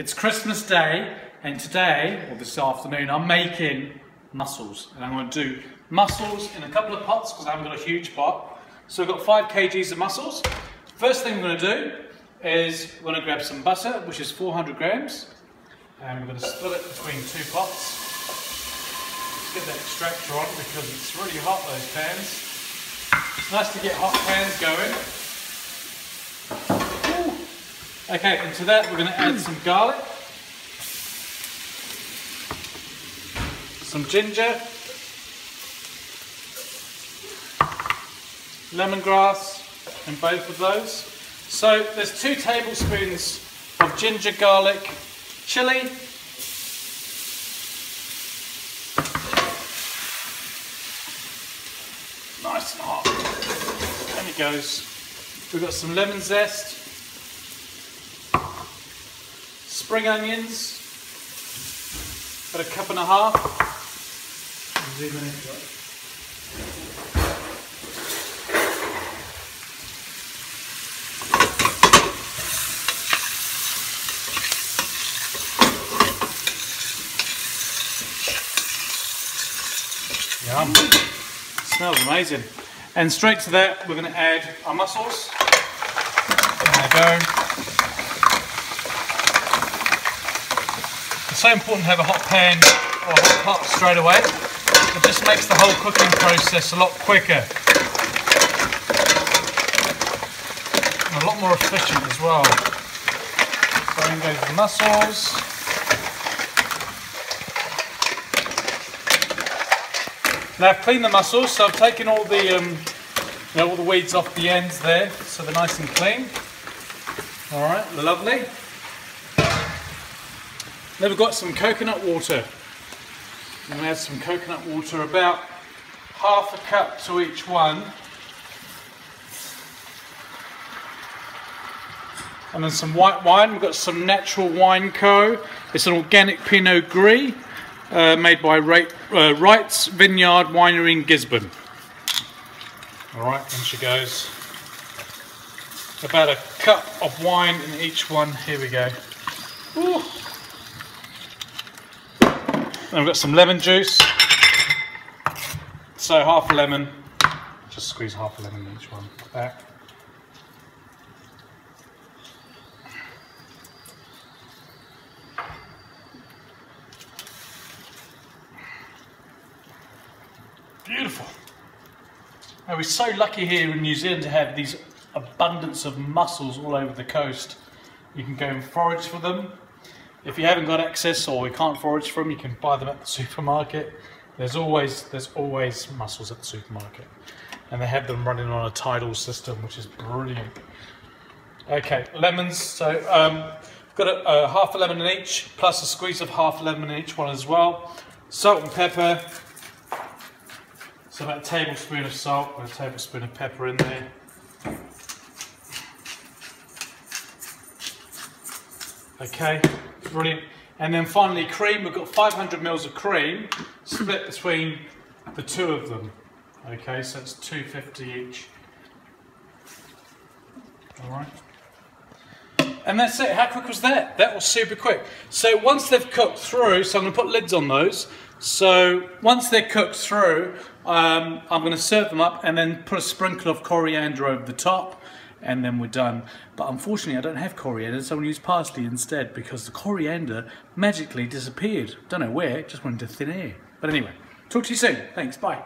It's Christmas Day, and today, or this afternoon, I'm making mussels. And I'm going to do mussels in a couple of pots because I haven't got a huge pot. So I've got 5 kgs of mussels. First thing I'm going to do is we're going to grab some butter, which is 400 grams, and we're going to split it between two pots. Let's get that extractor on because it's really hot, those pans. It's nice to get hot pans going. Okay, into that we're going to add some garlic, some ginger, lemongrass and both of those. So there's two tablespoons of ginger, garlic, chili, nice and hot. And it goes. We've got some lemon zest, spring onions, about a cup and a half. Zoom in Yum. Smells amazing. And straight to that, we're going to add our mussels. There they go. So important to have a hot pan or a hot pot straight away. It just makes the whole cooking process a lot quicker. And a lot more efficient as well. So in goes the mussels. Now I've cleaned the mussels, so I've taken all the um, you know, all the weeds off the ends there, so they're nice and clean. All right, lovely. Then we've got some coconut water. I'm going to add some coconut water, about half a cup to each one. And then some white wine. We've got some Natural Wine Co. It's an organic Pinot Gris uh, made by uh, Wright's Vineyard Winery in Gisborne. All right, in she goes. About a cup of wine in each one. Here we go. Ooh. Then we've got some lemon juice. So half a lemon, just squeeze half a lemon in each one. Back. Beautiful. Now we're so lucky here in New Zealand to have these abundance of mussels all over the coast. You can go and forage for them if you haven't got access or you can't forage for them, you can buy them at the supermarket. There's always there's always mussels at the supermarket, and they have them running on a tidal system, which is brilliant. Okay, lemons. So um, I've got a, a half a lemon in each, plus a squeeze of half a lemon in each one as well. Salt and pepper. So about a tablespoon of salt and a tablespoon of pepper in there. Okay. Brilliant. And then finally cream, we've got 500 mils of cream split between the two of them. Okay, so it's 250 each. All right. And that's it. How quick was that? That was super quick. So once they've cooked through, so I'm going to put lids on those. So once they're cooked through, um, I'm going to serve them up and then put a sprinkle of coriander over the top and then we're done. But unfortunately I don't have coriander, so I'm going to use parsley instead because the coriander magically disappeared. Don't know where, it just went into thin air. But anyway, talk to you soon. Thanks, bye.